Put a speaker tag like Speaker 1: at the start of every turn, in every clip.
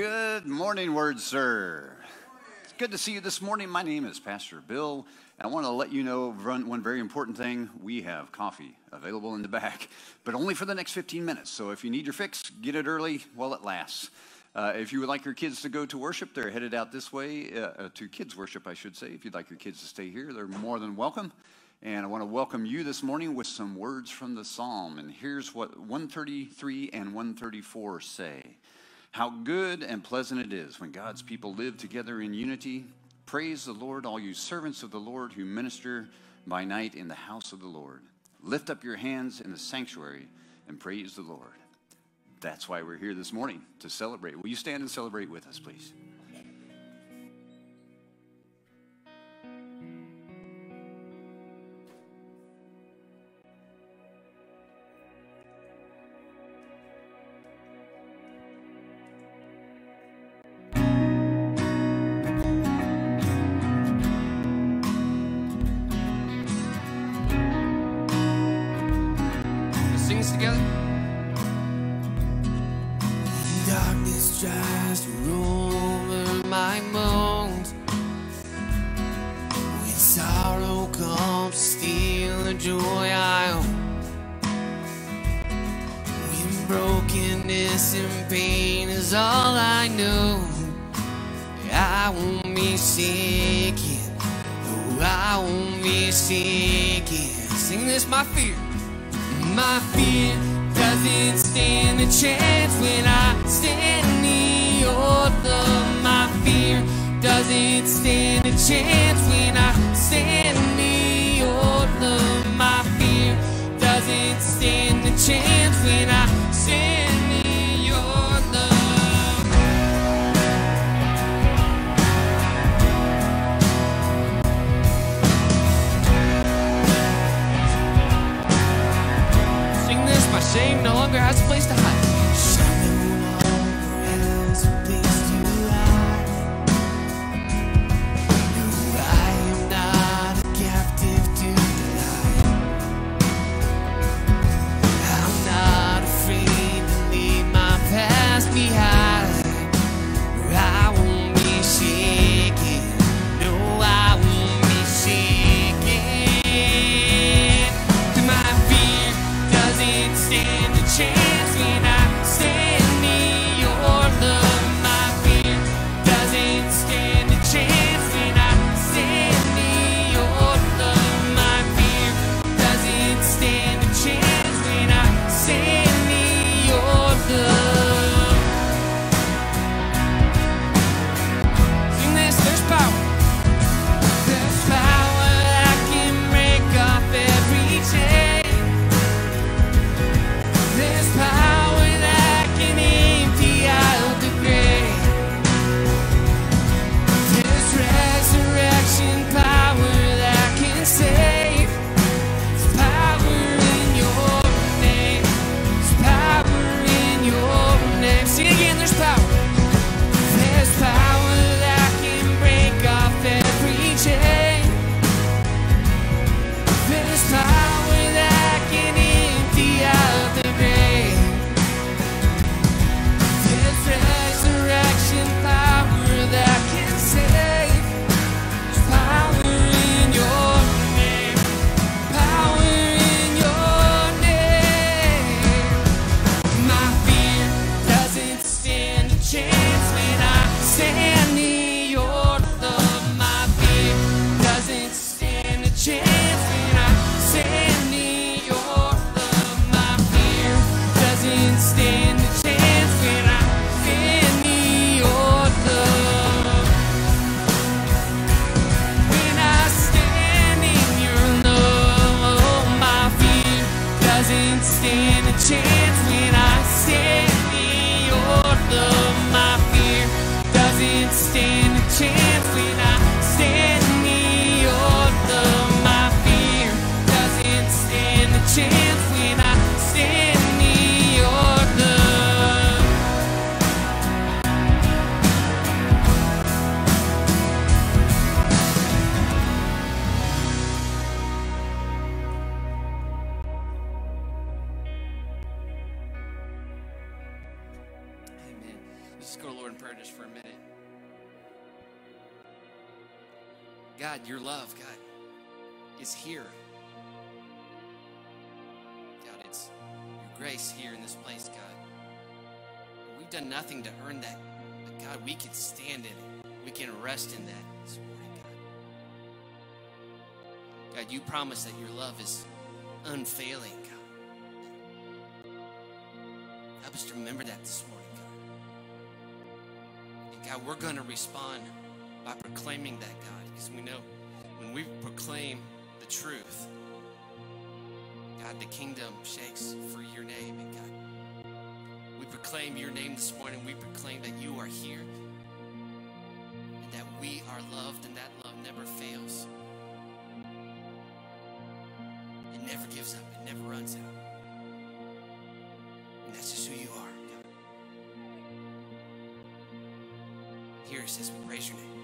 Speaker 1: Good morning, WordServe. It's good to see you this morning. My name is Pastor Bill, and I want to let you know one, very important thing. We have coffee available in the back, but only for the next 15 minutes. So if you need your fix, get it early while it lasts. Uh, if you would like your kids to go to worship, they're headed out this way uh, uh, to kids' worship, I should say. If you'd like your kids to stay here, they're more than welcome. And I want to welcome you this morning with some words from the psalm. And here's what 133 and 134 say. How good and pleasant it is when God's people live together in unity. Praise the Lord, all you servants of the Lord who minister by night in the house of the Lord. Lift up your hands in the sanctuary and praise the Lord. That's why we're here this morning to celebrate. Will you stand and celebrate with us, please? I know I won't be sinking. No, I won't be sinking. Sing this, my fear. My fear doesn't stand a chance when I stand in your love. My fear doesn't stand a chance when I stand in your love. My fear doesn't stand a chance when I stand. shame no longer has a place to hide. Your love, God, is here. God, it's your grace here in this place, God. We've done nothing to earn that. But God, we can stand in it. We can rest in that this morning, God. God, you promise that your love is unfailing, God. Help us to remember that this morning, God. And God, we're going to respond by proclaiming that, God, because we know when we proclaim the truth, God, the kingdom shakes for your name, and God, we proclaim your name this morning. We proclaim that you are here and that we are loved, and that love never fails. It never gives up, it never runs out. And that's just who you are, God. Hear us as we praise your name.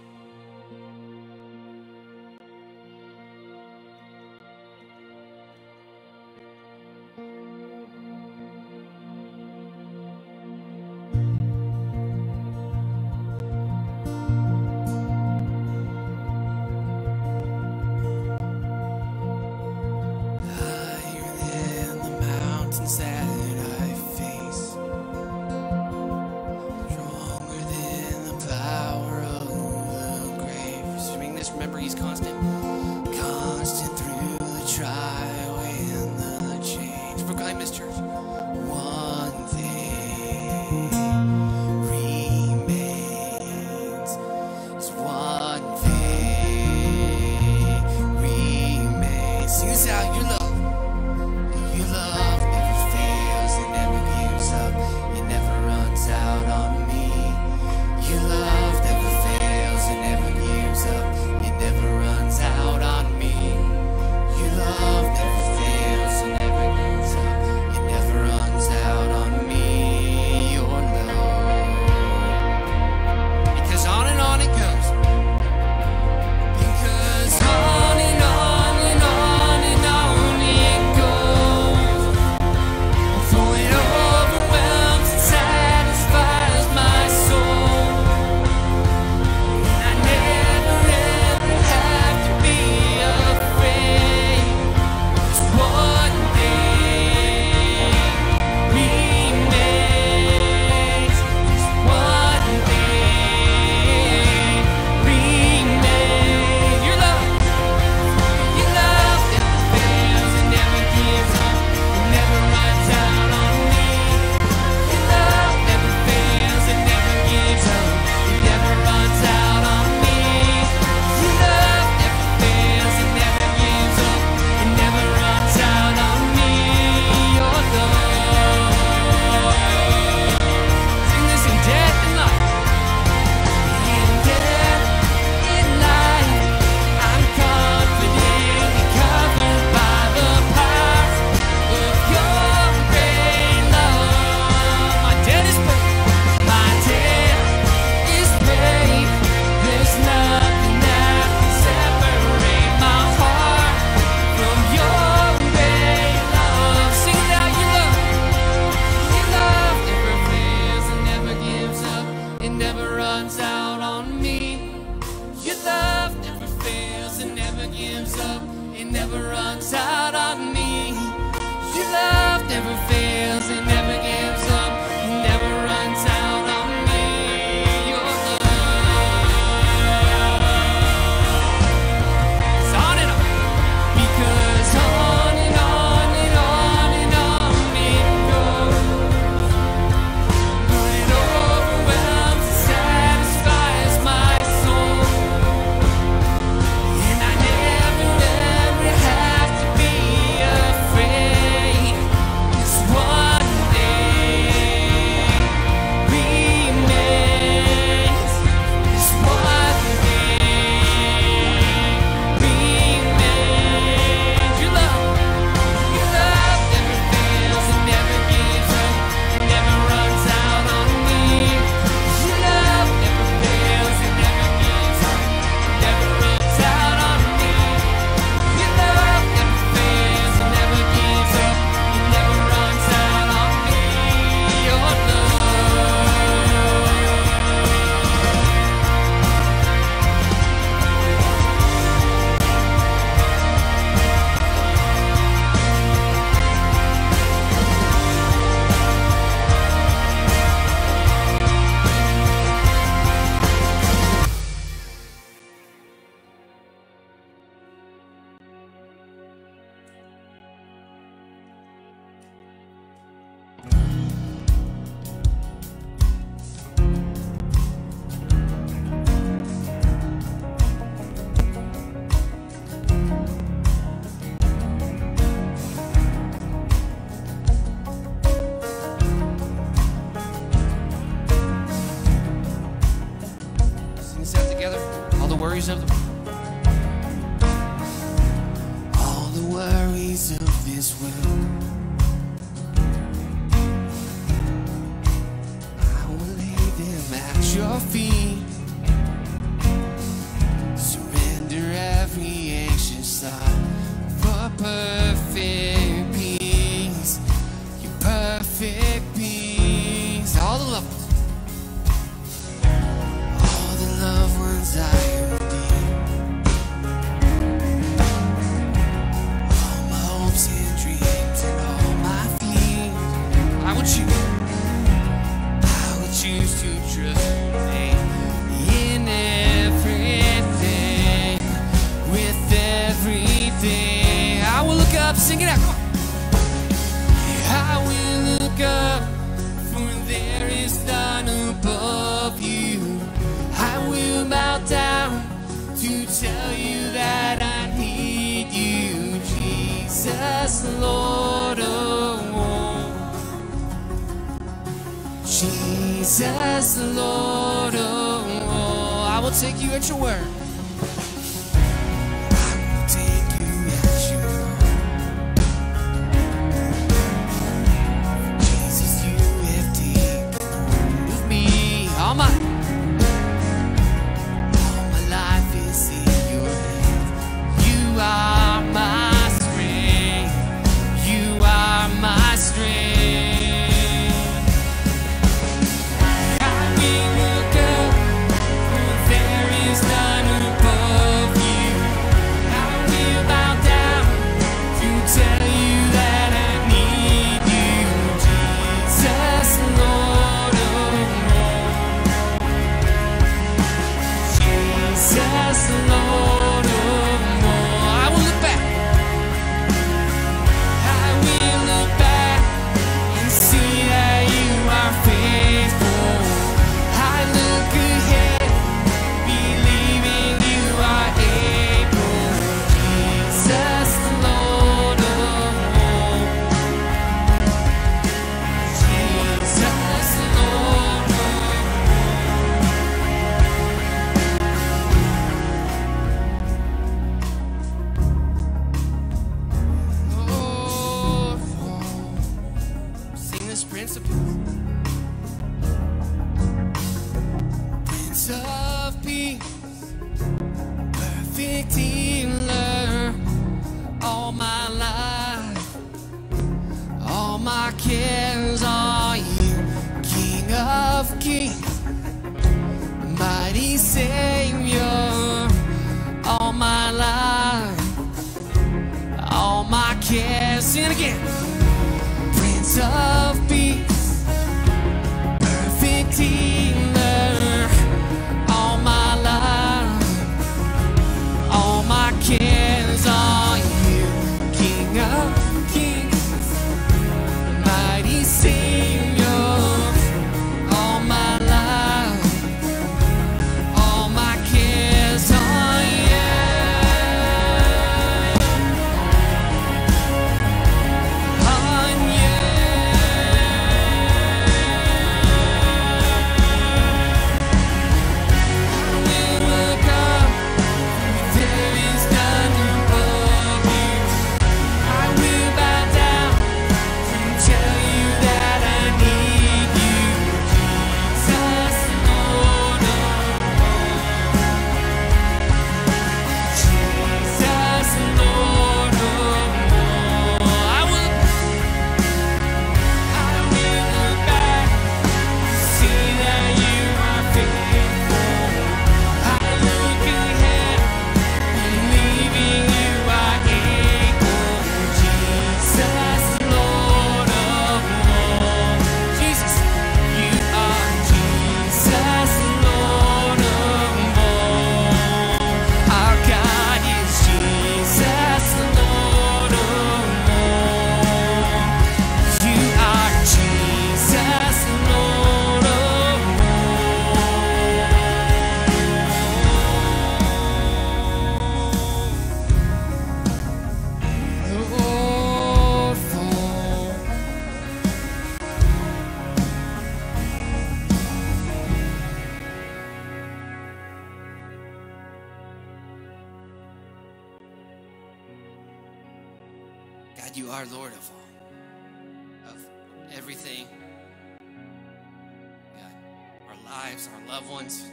Speaker 1: Lives, our loved ones.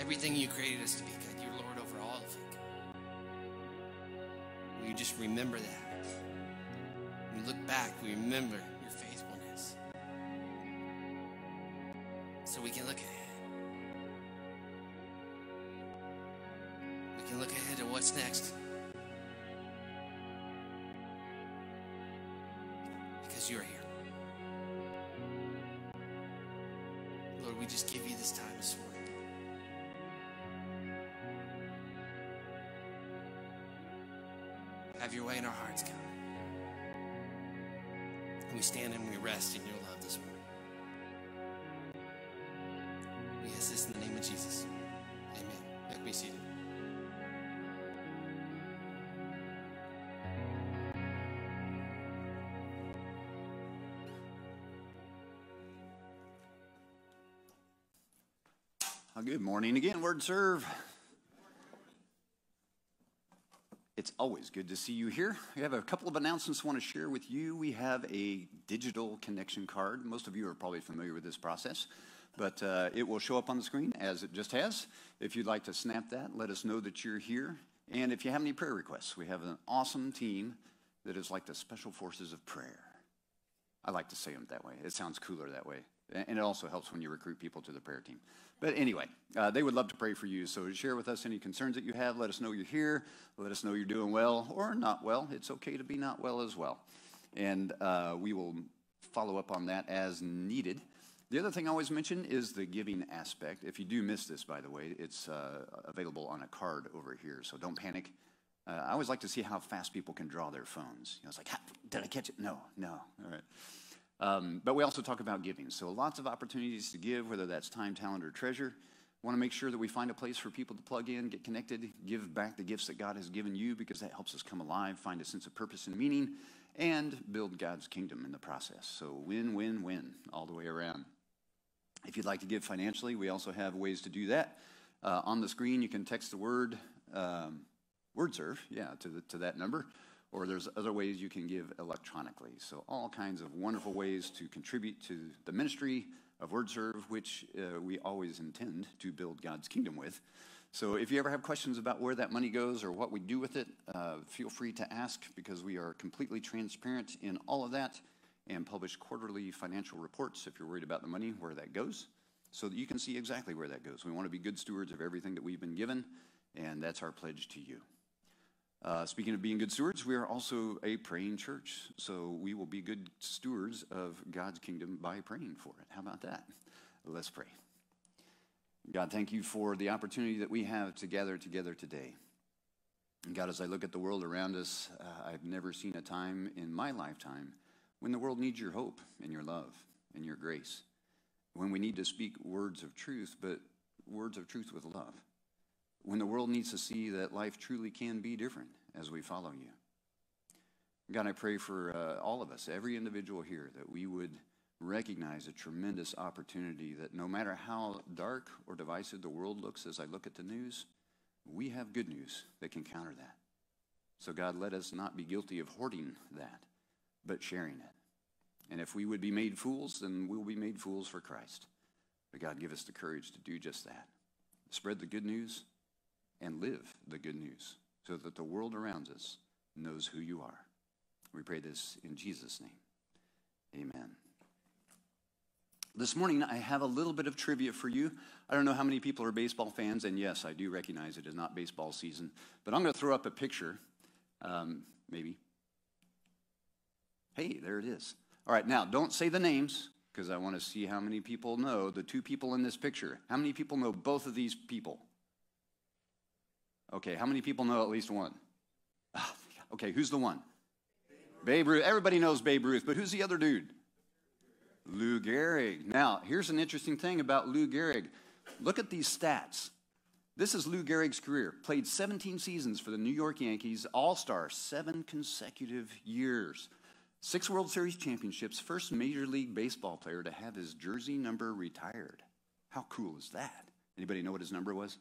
Speaker 1: Everything you created us to be, God, you're Lord over all of it. You just remember that? We look back, we remember your faithfulness. So we can look ahead. We can look ahead to what's next. Because you're here. We just give you this time this morning. Have your way in our hearts, God. We stand and we rest in your love this morning.
Speaker 2: Good morning again, WordServe. It's always good to see you here. We have a couple of announcements I want to share with you. We have a digital connection card. Most of you are probably familiar with this process, but uh, it will show up on the screen as it just has. If you'd like to snap that, let us know that you're here. And if you have any prayer requests, we have an awesome team that is like the Special Forces of Prayer. I like to say them that way. It sounds cooler that way. And it also helps when you recruit people to the prayer team. But anyway, uh, they would love to pray for you. So share with us any concerns that you have. Let us know you're here. Let us know you're doing well or not well. It's okay to be not well as well. And uh, we will follow up on that as needed. The other thing I always mention is the giving aspect. If you do miss this, by the way, it's uh, available on a card over here. So don't panic. Uh, I always like to see how fast people can draw their phones. You know, it's like, did I catch it? No, no. All right. Um, but we also talk about giving. So lots of opportunities to give, whether that's time, talent, or treasure. Want to make sure that we find a place for people to plug in, get connected, give back the gifts that God has given you because that helps us come alive, find a sense of purpose and meaning, and build God's kingdom in the process. So win, win, win all the way around. If you'd like to give financially, we also have ways to do that. Uh, on the screen, you can text the word um, word serve, yeah, to, the, to that number or there's other ways you can give electronically. So all kinds of wonderful ways to contribute to the ministry of WordServe, which uh, we always intend to build God's kingdom with. So if you ever have questions about where that money goes or what we do with it, uh, feel free to ask because we are completely transparent in all of that and publish quarterly financial reports if you're worried about the money, where that goes, so that you can see exactly where that goes. We want to be good stewards of everything that we've been given, and that's our pledge to you. Uh, speaking of being good stewards, we are also a praying church. So we will be good stewards of God's kingdom by praying for it. How about that? Let's pray. God, thank you for the opportunity that we have to gather together today. And God, as I look at the world around us, uh, I've never seen a time in my lifetime when the world needs your hope and your love and your grace. When we need to speak words of truth, but words of truth with love when the world needs to see that life truly can be different as we follow you. God, I pray for uh, all of us, every individual here, that we would recognize a tremendous opportunity that no matter how dark or divisive the world looks as I look at the news, we have good news that can counter that. So, God, let us not be guilty of hoarding that, but sharing it. And if we would be made fools, then we'll be made fools for Christ. But God, give us the courage to do just that. Spread the good news and live the good news so that the world around us knows who you are. We pray this in Jesus' name. Amen. This morning, I have a little bit of trivia for you. I don't know how many people are baseball fans, and yes, I do recognize it is not baseball season, but I'm going to throw up a picture, um, maybe. Hey, there it is. All right, now don't say the names because I want to see how many people know the two people in this picture. How many people know both of these people? Okay, how many people know at least one? Okay, who's the one? Babe Ruth. Everybody knows Babe Ruth, but who's the other dude? Lou Gehrig. Now, here's an interesting thing about Lou Gehrig. Look at these stats. This is Lou Gehrig's career. Played 17 seasons for the New York Yankees, All Star, seven consecutive years. Six World Series championships, first Major League Baseball player to have his jersey number retired. How cool is that? Anybody know what his number was?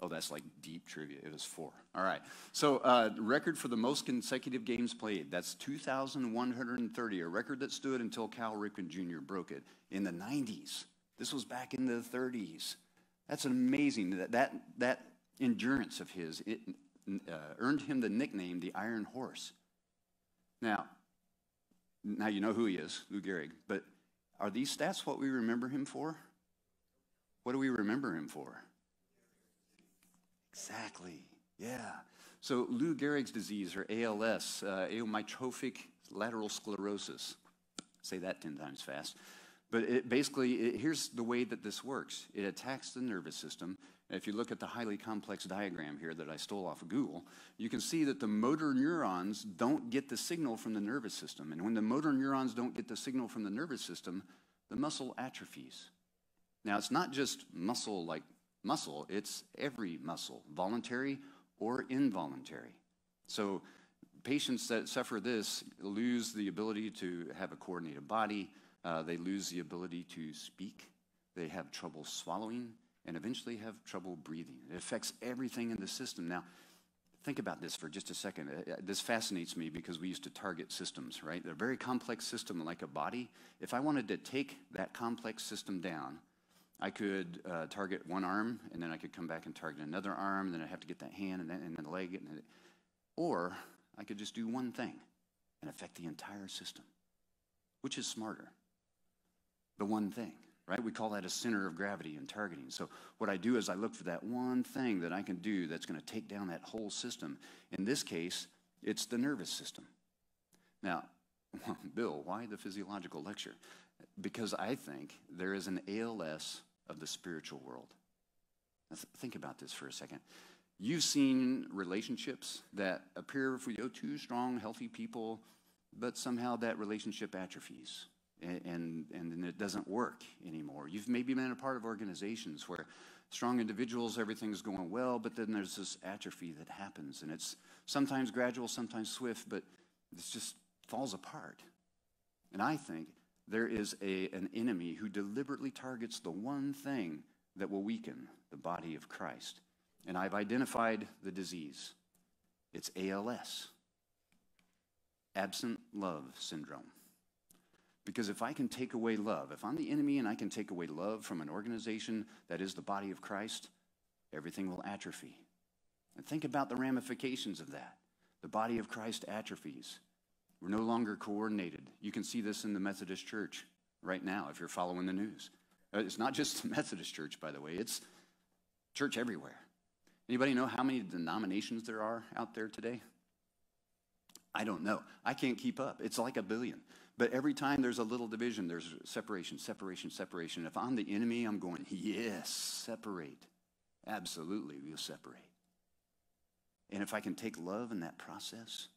Speaker 2: Oh, that's like deep trivia. It was four. All right. So, uh, record for the most consecutive games played. That's 2,130, a record that stood until Cal Ripken Jr. broke it in the 90s. This was back in the 30s. That's amazing. That, that, that endurance of his it, uh, earned him the nickname the Iron Horse. Now, now you know who he is, Lou Gehrig, but are these stats what we remember him for? What do we remember him for? Exactly. Yeah. So Lou Gehrig's disease, or ALS, uh, amyotrophic lateral sclerosis. Say that 10 times fast. But it basically, it, here's the way that this works it attacks the nervous system. If you look at the highly complex diagram here that I stole off of Google, you can see that the motor neurons don't get the signal from the nervous system. And when the motor neurons don't get the signal from the nervous system, the muscle atrophies. Now, it's not just muscle like muscle, it's every muscle, voluntary or involuntary. So, patients that suffer this lose the ability to have a coordinated body, uh, they lose the ability to speak, they have trouble swallowing, and eventually have trouble breathing. It affects everything in the system. Now, think about this for just a second. Uh, uh, this fascinates me because we used to target systems, right? They're a very complex system like a body. If I wanted to take that complex system down, I could uh, target one arm, and then I could come back and target another arm, and then I'd have to get that hand and then, and then the leg. And then, or I could just do one thing and affect the entire system. Which is smarter? The one thing, right? We call that a center of gravity in targeting. So what I do is I look for that one thing that I can do that's going to take down that whole system. In this case, it's the nervous system. Now, Bill, why the physiological lecture? Because I think there is an ALS of the spiritual world. Now th- think about this for a second. You've seen relationships that appear for you two strong, healthy people, but somehow that relationship atrophies and, and, and it doesn't work anymore. You've maybe been a part of organizations where strong individuals, everything's going well, but then there's this atrophy that happens, and it's sometimes gradual, sometimes swift, but it just falls apart. And I think there is a, an enemy who deliberately targets the one thing that will weaken the body of Christ. And I've identified the disease. It's ALS, absent love syndrome. Because if I can take away love, if I'm the enemy and I can take away love from an organization that is the body of Christ, everything will atrophy. And think about the ramifications of that. The body of Christ atrophies. We're no longer coordinated. You can see this in the Methodist Church right now if you're following the news. Uh, it's not just the Methodist Church, by the way, it's church everywhere. Anybody know how many denominations there are out there today? I don't know. I can't keep up. It's like a billion. But every time there's a little division, there's separation, separation, separation. If I'm the enemy, I'm going, yes, separate. Absolutely, we'll separate. And if I can take love in that process,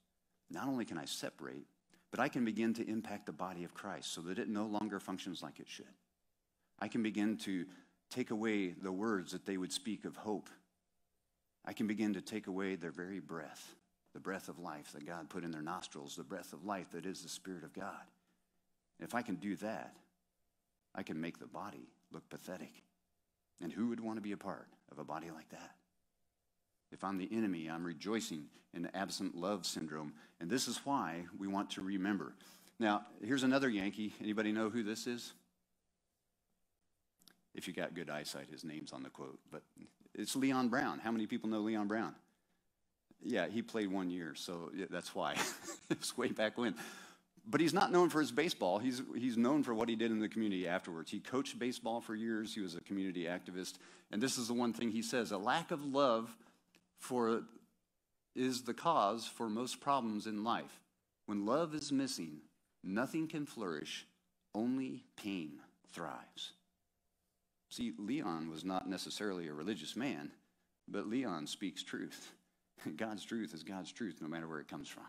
Speaker 2: not only can I separate, but I can begin to impact the body of Christ so that it no longer functions like it should. I can begin to take away the words that they would speak of hope. I can begin to take away their very breath, the breath of life that God put in their nostrils, the breath of life that is the Spirit of God. If I can do that, I can make the body look pathetic. And who would want to be a part of a body like that? If I'm the enemy, I'm rejoicing in the absent love syndrome. And this is why we want to remember. Now, here's another Yankee. Anybody know who this is? If you got good eyesight, his name's on the quote. But it's Leon Brown. How many people know Leon Brown? Yeah, he played one year, so that's why. it's way back when. But he's not known for his baseball. He's, he's known for what he did in the community afterwards. He coached baseball for years. He was a community activist. And this is the one thing he says a lack of love for is the cause for most problems in life. When love is missing, nothing can flourish, only pain thrives. See, Leon was not necessarily a religious man, but Leon speaks truth. God's truth is God's truth, no matter where it comes from.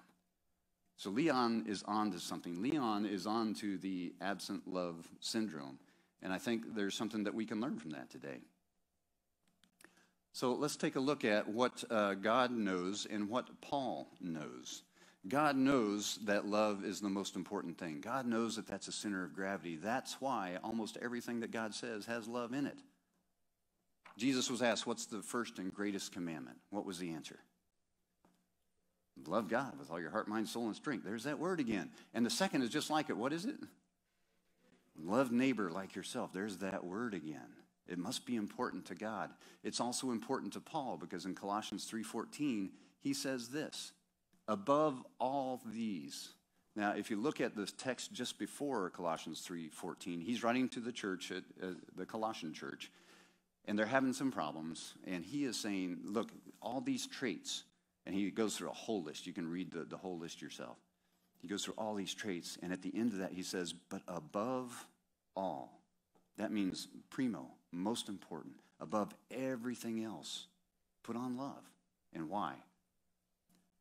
Speaker 2: So Leon is on to something. Leon is on to the absent love syndrome. And I think there's something that we can learn from that today. So let's take a look at what uh, God knows and what Paul knows. God knows that love is the most important thing. God knows that that's a center of gravity. That's why almost everything that God says has love in it. Jesus was asked, What's the first and greatest commandment? What was the answer? Love God with all your heart, mind, soul, and strength. There's that word again. And the second is just like it. What is it? Love neighbor like yourself. There's that word again. It must be important to God. It's also important to Paul because in Colossians 3:14 he says this, above all these. Now, if you look at the text just before Colossians 3:14, he's writing to the church at uh, the Colossian church and they're having some problems and he is saying, look, all these traits and he goes through a whole list. You can read the, the whole list yourself. He goes through all these traits, and at the end of that, he says, But above all, that means primo, most important, above everything else, put on love. And why?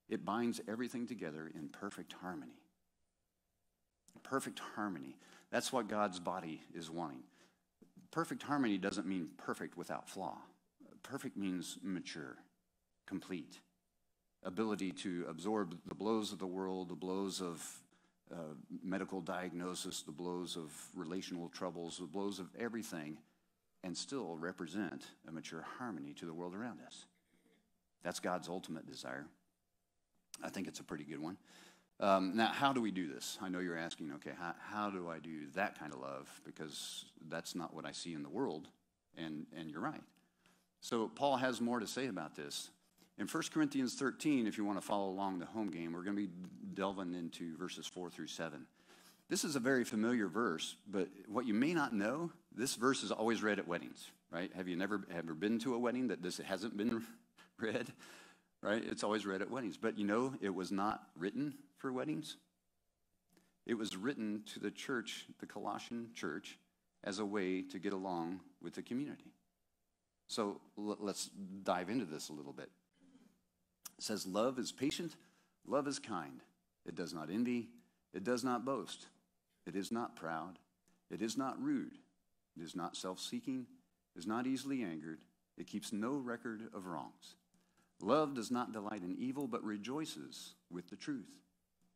Speaker 2: It binds everything together in perfect harmony. Perfect harmony. That's what God's body is wanting. Perfect harmony doesn't mean perfect without flaw. Perfect means mature, complete ability to absorb the blows of the world, the blows of uh, medical diagnosis, the blows of relational troubles, the blows of everything, and still represent a mature harmony to the world around us. That's God's ultimate desire. I think it's a pretty good one. Um, now, how do we do this? I know you're asking, okay, how, how do I do that kind of love? Because that's not what I see in the world, and, and you're right. So, Paul has more to say about this. In 1 Corinthians 13, if you want to follow along the home game, we're going to be delving into verses 4 through 7. This is a very familiar verse, but what you may not know, this verse is always read at weddings, right? Have you never ever been to a wedding that this hasn't been read? Right? It's always read at weddings. But you know, it was not written for weddings. It was written to the church, the Colossian church, as a way to get along with the community. So let's dive into this a little bit. It says, Love is patient, love is kind. It does not envy, it does not boast, it is not proud, it is not rude, it is not self seeking, it is not easily angered, it keeps no record of wrongs. Love does not delight in evil, but rejoices with the truth.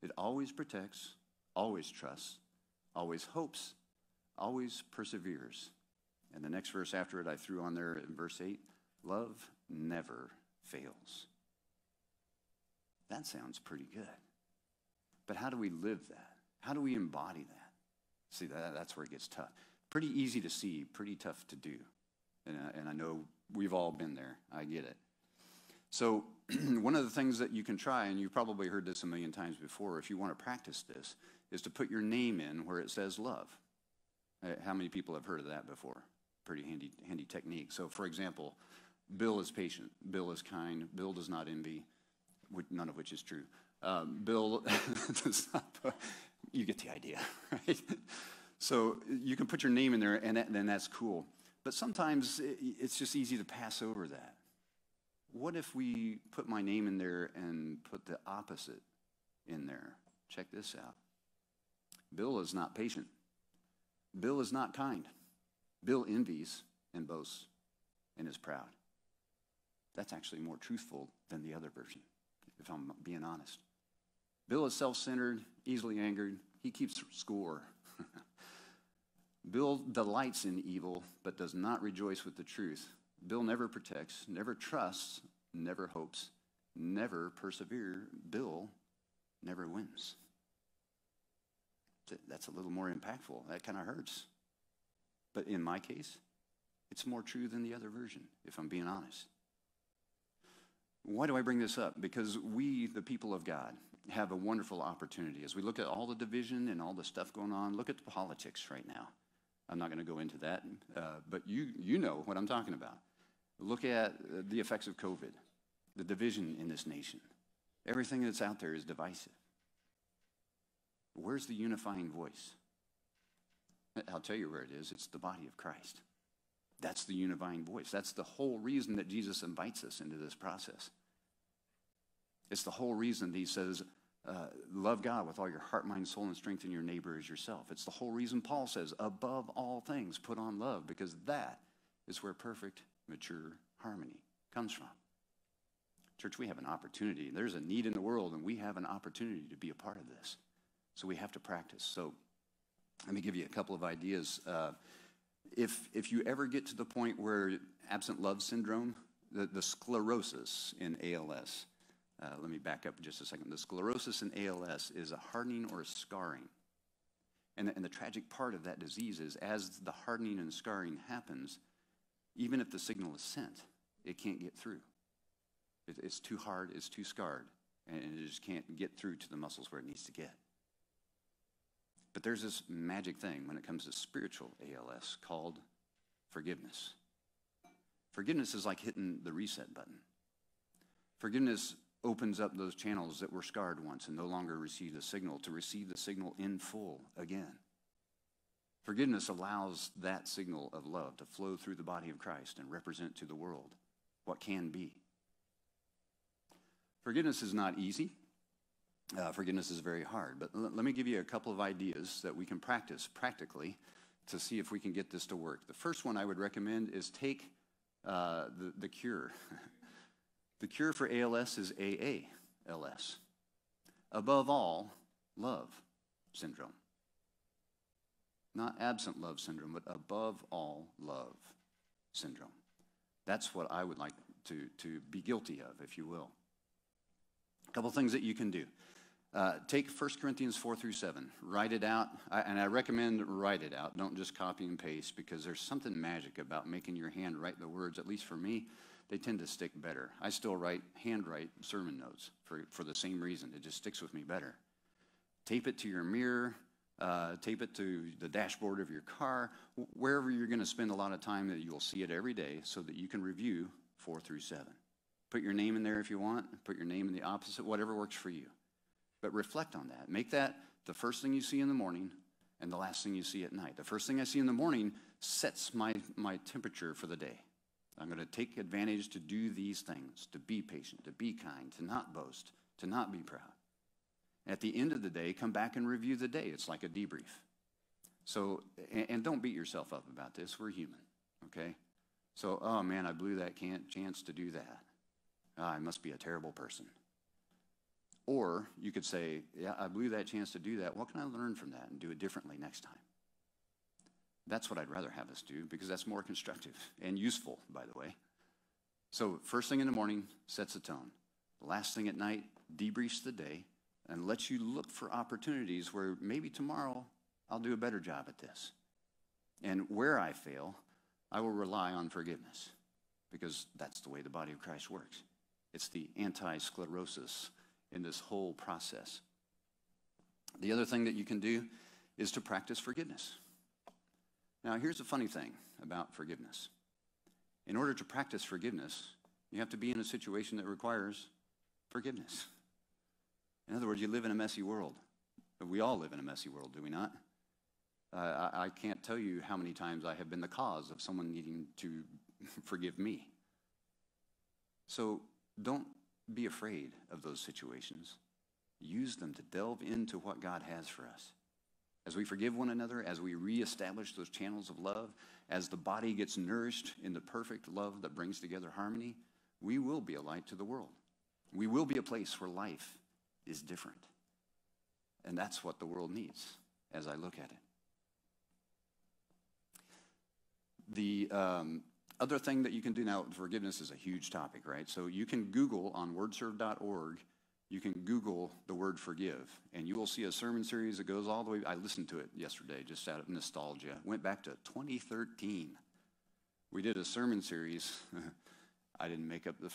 Speaker 2: It always protects, always trusts, always hopes, always perseveres. And the next verse after it, I threw on there in verse 8 love never fails. That sounds pretty good. But how do we live that? How do we embody that? See, that, that's where it gets tough. Pretty easy to see, pretty tough to do. And, uh, and I know we've all been there. I get it. So, one of the things that you can try, and you've probably heard this a million times before, if you want to practice this, is to put your name in where it says love. Uh, how many people have heard of that before? Pretty handy, handy technique. So, for example, Bill is patient, Bill is kind, Bill does not envy, none of which is true. Um, Bill does not, you get the idea, right? So you can put your name in there, and then that's cool. But sometimes it, it's just easy to pass over that. What if we put my name in there and put the opposite in there? Check this out. Bill is not patient. Bill is not kind. Bill envies and boasts and is proud. That's actually more truthful than the other version if I'm being honest. Bill is self centered, easily angered. He keeps score. Bill delights in evil, but does not rejoice with the truth. Bill never protects, never trusts, never hopes, never persevere. Bill never wins. That's a little more impactful. That kind of hurts. But in my case, it's more true than the other version, if I'm being honest. Why do I bring this up? Because we, the people of God, have a wonderful opportunity. As we look at all the division and all the stuff going on, look at the politics right now. I'm not going to go into that, uh, but you, you know what I'm talking about. Look at the effects of COVID, the division in this nation. Everything that's out there is divisive. Where's the unifying voice? I'll tell you where it is it's the body of Christ. That's the unifying voice. That's the whole reason that Jesus invites us into this process. It's the whole reason he says, uh, love God with all your heart, mind, soul, and strength, and your neighbor as yourself. It's the whole reason Paul says, above all things, put on love, because that is where perfect, mature harmony comes from. Church, we have an opportunity. There's a need in the world, and we have an opportunity to be a part of this. So we have to practice. So let me give you a couple of ideas. Uh, if, if you ever get to the point where absent love syndrome, the, the sclerosis in ALS, uh, let me back up just a second. The sclerosis in ALS is a hardening or a scarring. And the, and the tragic part of that disease is as the hardening and scarring happens, even if the signal is sent, it can't get through. It, it's too hard, it's too scarred, and it just can't get through to the muscles where it needs to get. But there's this magic thing when it comes to spiritual ALS called forgiveness. Forgiveness is like hitting the reset button. Forgiveness opens up those channels that were scarred once and no longer receive the signal to receive the signal in full again. Forgiveness allows that signal of love to flow through the body of Christ and represent to the world what can be. Forgiveness is not easy. Uh, forgiveness is very hard. But l- let me give you a couple of ideas that we can practice practically to see if we can get this to work. The first one I would recommend is take uh, the, the cure. the cure for ALS is AALS. Above all, love syndrome. Not absent love syndrome, but above all, love syndrome. That's what I would like to, to be guilty of, if you will. A couple things that you can do. Uh, take 1 Corinthians 4 through 7, write it out, I, and I recommend write it out. Don't just copy and paste because there's something magic about making your hand write the words. At least for me, they tend to stick better. I still write, handwrite sermon notes for, for the same reason. It just sticks with me better. Tape it to your mirror, uh, tape it to the dashboard of your car, wherever you're going to spend a lot of time that you'll see it every day so that you can review 4 through 7. Put your name in there if you want, put your name in the opposite, whatever works for you. But reflect on that. Make that the first thing you see in the morning and the last thing you see at night. The first thing I see in the morning sets my, my temperature for the day. I'm going to take advantage to do these things, to be patient, to be kind, to not boast, to not be proud. At the end of the day, come back and review the day. It's like a debrief. So, and, don't beat yourself up about this. We're human, okay? So, oh man, I blew that can't chance to do that. Oh, I must be a terrible person. Or you could say, yeah, I blew that chance to do that. What can I learn from that and do it differently next time? That's what I'd rather have us do because that's more constructive and useful, by the way. So, first thing in the morning sets a tone. The last thing at night debriefs the day and lets you look for opportunities where maybe tomorrow I'll do a better job at this. And where I fail, I will rely on forgiveness because that's the way the body of Christ works. It's the anti sclerosis in this whole process. The other thing that you can do is to practice forgiveness. Now, here's the funny thing about forgiveness. In order to practice forgiveness, you have to be in a situation that requires forgiveness. In other words, you live in a messy world. We all live in a messy world, do we not? Uh, I, I can't tell you how many times I have been the cause of someone needing to forgive me. So don't be afraid of those situations. Use them to delve into what God has for us. As we forgive one another, as we reestablish those channels of love, as the body gets nourished in the perfect love that brings together harmony, we will be a light to the world. We will be a place where life is different. And that's what the world needs as I look at it. The um, other thing that you can do now, forgiveness is a huge topic, right? So you can Google on wordserve.org, you can Google the word forgive, and you will see a sermon series that goes all the way. I listened to it yesterday just out of nostalgia. Went back to 2013. We did a sermon series. I didn't make up the,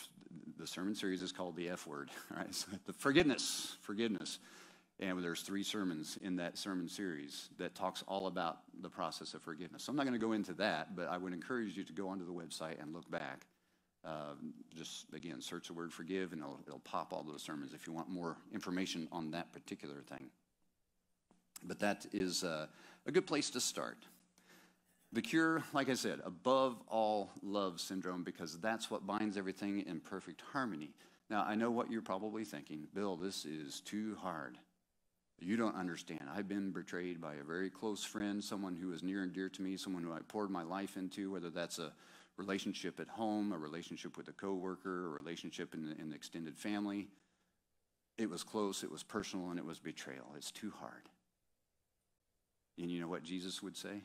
Speaker 2: the sermon series is called the F word, right? So the forgiveness, forgiveness. And there's three sermons in that sermon series that talks all about the process of forgiveness. So I'm not going to go into that, but I would encourage you to go onto the website and look back. Uh, just again, search the word forgive, and it'll, it'll pop all those sermons if you want more information on that particular thing. But that is uh, a good place to start. The cure, like I said, above all love syndrome, because that's what binds everything in perfect harmony. Now, I know what you're probably thinking Bill, this is too hard. You don't understand. I've been betrayed by a very close friend, someone who is near and dear to me, someone who I poured my life into, whether that's a relationship at home, a relationship with a coworker, a relationship in the, in the extended family. It was close, it was personal, and it was betrayal. It's too hard. And you know what Jesus would say?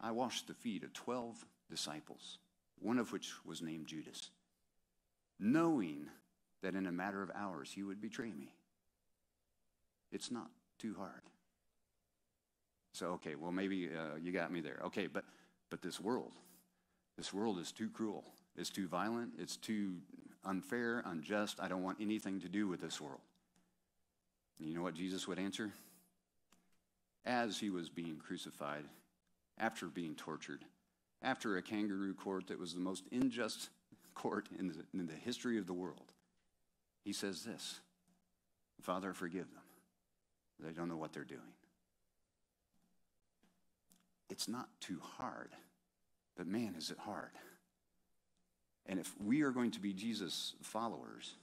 Speaker 2: I washed the feet of 12 disciples, one of which was named Judas, knowing that in a matter of hours he would betray me. It's not too hard. So, okay, well, maybe uh, you got me there. Okay, but, but this world, this world is too cruel. It's too violent. It's too unfair, unjust. I don't want anything to do with this world. And you know what Jesus would answer? As he was being crucified, after being tortured, after a kangaroo court that was the most unjust court in the, in the history of the world, he says this Father, forgive them. They don't know what they're doing. It's not too hard, but man, is it hard. And if we are going to be Jesus' followers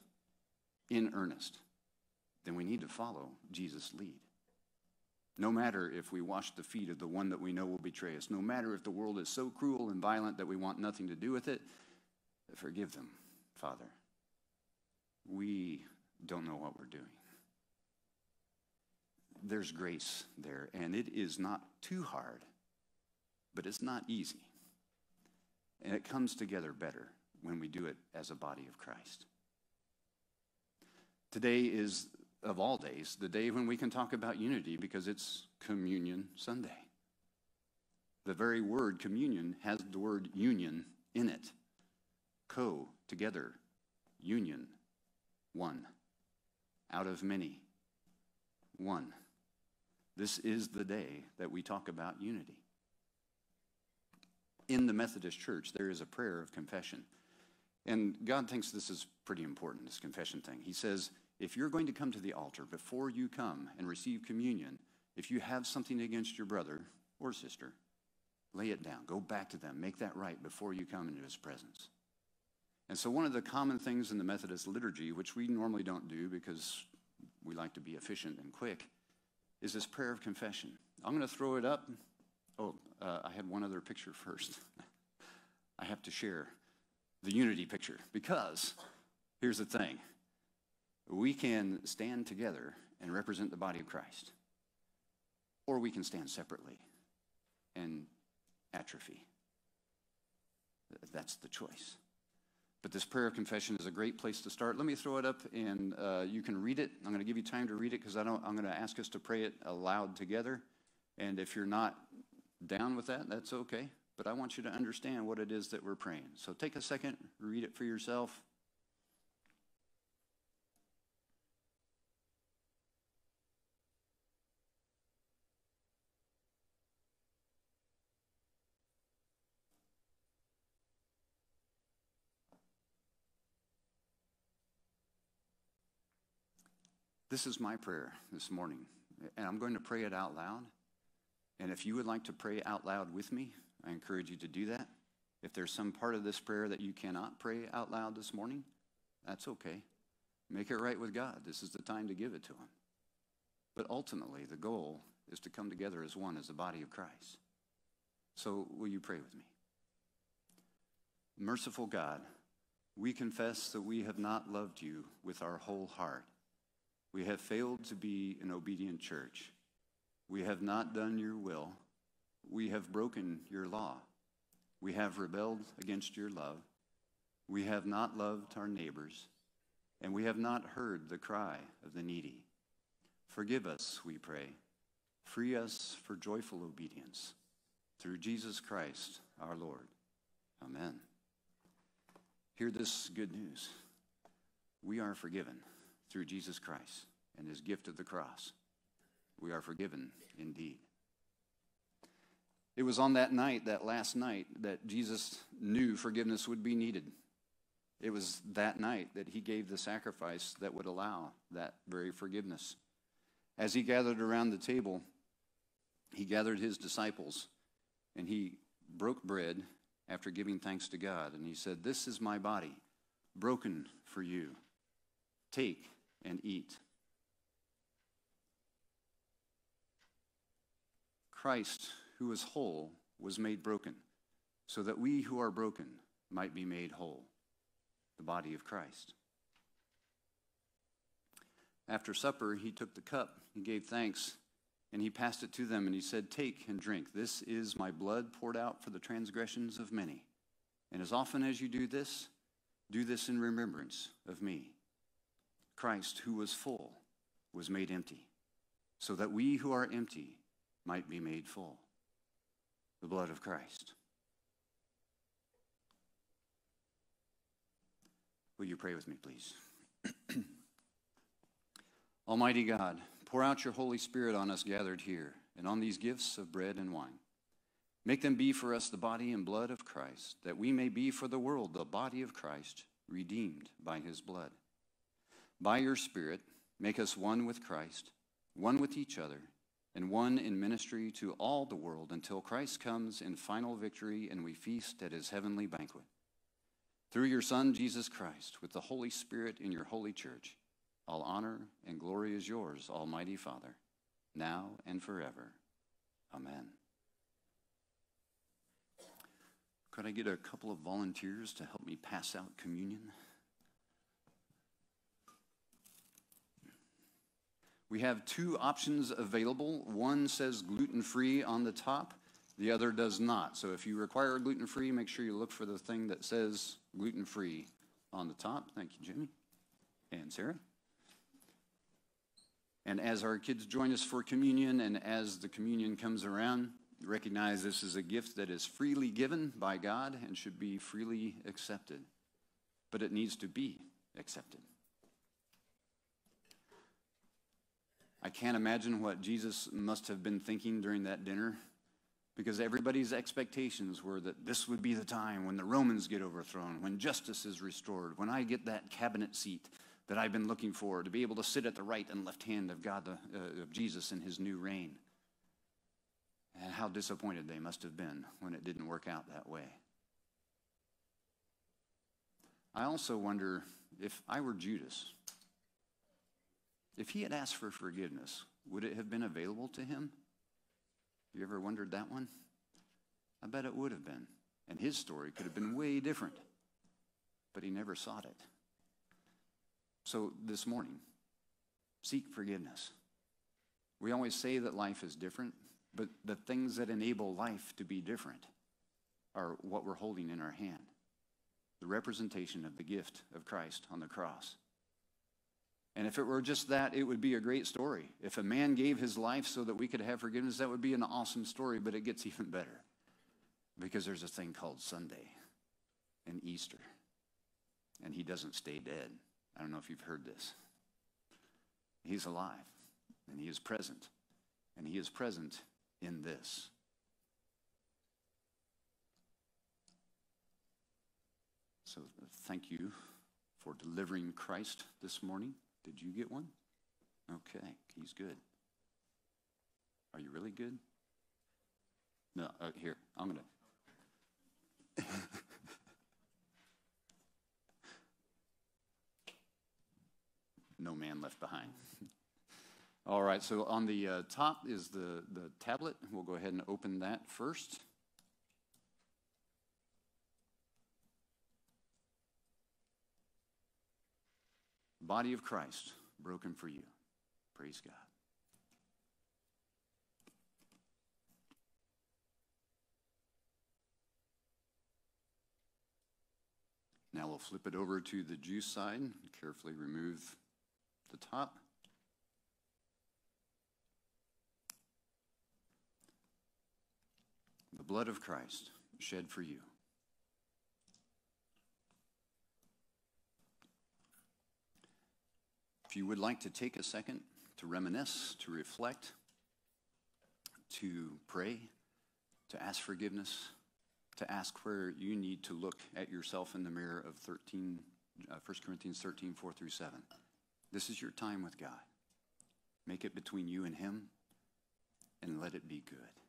Speaker 2: in earnest, then we need to follow Jesus' lead. No matter if we wash the feet of the one that we know will betray us, no matter if the world is so cruel and violent that we want nothing to do with it, forgive them, Father. We don't know what we're doing. There's grace there, and it is not too hard, but it's not easy. And it comes together better when we do it as a body of Christ. Today is, of all days, the day when we can talk about unity because it's Communion Sunday. The very word communion has the word union in it. Co, together, union, one. Out of many, one. This is the day that we talk about unity. In the Methodist Church, there is a prayer of confession. And God thinks this is pretty important, this confession thing. He says, if you're going to come to the altar, before you come and receive communion, if you have something against your brother or sister, lay it down. Go back to them. Make that right before you come into his presence. And so, one of the common things in the Methodist liturgy, which we normally don't do because we like to be efficient and quick, is this prayer of confession. I'm going to throw it up. Oh, uh, I had one other picture first. I have to share the unity picture because here's the thing we can stand together and represent the body of Christ, or we can stand separately and atrophy. That's the choice. But this prayer of confession is a great place to start. Let me throw it up and uh, you can read it. I'm going to give you time to read it because I don't, I'm going to ask us to pray it aloud together. And if you're not down with that, that's okay. But I want you to understand what it is that we're praying. So take a second, read it for yourself. This is my prayer this morning, and I'm going to pray it out loud. And if you would like to pray out loud with me, I encourage you to do that. If there's some part of this prayer that you cannot pray out loud this morning, that's okay. Make it right with God. This is the time to give it to Him. But ultimately, the goal is to come together as one, as the body of Christ. So, will you pray with me? Merciful God, we confess that we have not loved you with our whole heart. We have failed to be an obedient church. We have not done your will. We have broken your law. We have rebelled against your love. We have not loved our neighbors. And we have not heard the cry of the needy. Forgive us, we pray. Free us for joyful obedience. Through Jesus Christ our Lord. Amen. Hear this good news. We are forgiven through Jesus Christ and his gift of the cross. We are forgiven indeed. It was on that night, that last night, that Jesus knew forgiveness would be needed. It was that night that he gave the sacrifice that would allow that very forgiveness. As he gathered around the table, he gathered his disciples and he broke bread after giving thanks to God. And he said, This is my body, broken for you. Take and eat. Christ, who is whole, was made broken, so that we who are broken might be made whole, the body of Christ. After supper, he took the cup, he gave thanks, And he passed it to them, and he said, Take and drink. This is my blood poured out for the transgressions of many. And as often as you do this, do this in remembrance of me. Christ, who was full, was made empty, so that we who are empty might be made full. The blood of Christ. Will you pray with me, please? Almighty God, pour out your Holy Spirit on us gathered here and on these gifts of bread and wine. Make them be for us the body and blood of Christ, that we may be for the world the body of Christ, redeemed by his blood. By your Spirit, make us one with Christ, one with each other, and one in ministry to all the world until Christ comes in final victory and we feast at his heavenly banquet. Through your Son, Jesus Christ, with the Holy Spirit in your holy church, all honor and glory is yours, Almighty Father, now and forever. Amen. Could I get a couple of volunteers to help me pass out communion? We have two options available. One says gluten free on the top, the other does not. So if you require gluten free, make sure you look for the thing that says gluten free on the top. Thank you, Jimmy and Sarah. And as our kids join us for communion and as the communion comes around, recognize this is a gift that is freely given by God and should be freely accepted. But it needs to be accepted. I can't imagine what Jesus must have been thinking during that dinner because everybody's expectations were that this would be the time when the Romans get overthrown, when justice is restored, when I get that cabinet seat that I've been looking for to be able to sit at the right and left hand of God, uh, of Jesus in his new reign. And how disappointed they must have been when it didn't work out that way. I also wonder if I were Judas, if he had asked for forgiveness, would it have been available to him? You ever wondered that one? I bet it would have been. And his story could have been way different. But he never sought it. So this morning, seek forgiveness. We always say that life is different, but the things that enable life to be different are what we're holding in our hand the representation of the gift of Christ on the cross. And if it were just that, it would be a great story. If a man gave his life so that we could have forgiveness, that would be an awesome story, but it gets even better because there's a thing called Sunday and Easter, and he doesn't stay dead. I don't know if you've heard this. He's alive and he is present, and he is present in this. So thank you for delivering Christ this morning. Did you get one? Okay, he's good. Are you really good? No, uh, here, I'm going to. no man left behind. All right, so on the uh, top is the, the tablet. We'll go ahead and open that first. Body of Christ broken for you. Praise God. Now we'll flip it over to the juice side. And carefully remove the top. The blood of Christ shed for you. If you would like to take a second to reminisce, to reflect, to pray, to ask forgiveness, to ask where you need to look at yourself in the mirror of 13, uh, 1 Corinthians 13, 4 through 7. This is your time with God. Make it between you and Him and let it be good.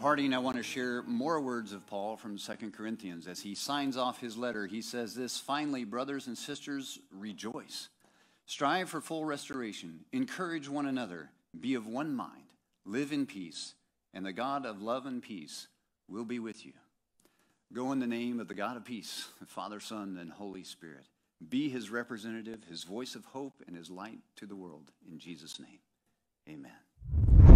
Speaker 2: parting, I want to share more words of Paul from 2 Corinthians. As he signs off his letter, he says this Finally, brothers and sisters, rejoice. Strive for full restoration. Encourage one another. Be of one mind. Live in peace. And the God of love and peace will be with you. Go in the name of the God of peace, Father, Son, and Holy Spirit. Be his representative, his voice of hope, and his light to the world. In Jesus' name, amen.